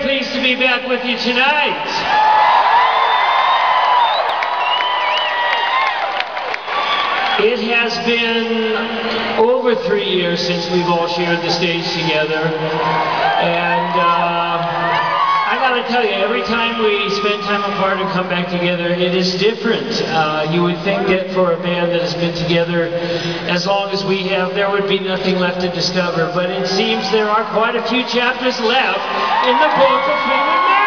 pleased to be back with you tonight. It has been over three years since we've all shared the stage together. And uh, I gotta tell you, every time we spend time apart and come back together, it is different. Uh, you would think that for a band that has been together as long as we have, there would be nothing left to discover. But it seems there are quite a few chapters left in the book of Fleetwood Mac.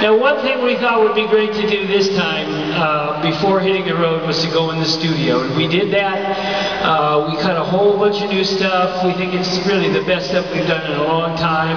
Now, one thing we thought would be great to do this time, uh, before hitting the road, was to go in the studio. And we did that. Uh, we cut a whole bunch of new stuff. We think it's really the best stuff we've done in a long time.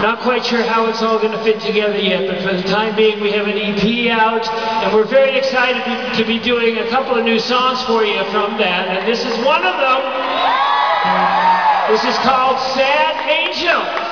Not quite sure how it's all going to fit together yet, but for the time being, we have an EP out, and we're very excited to be doing a couple of new songs for you from that. And this is one of them. This is called Sad Angel.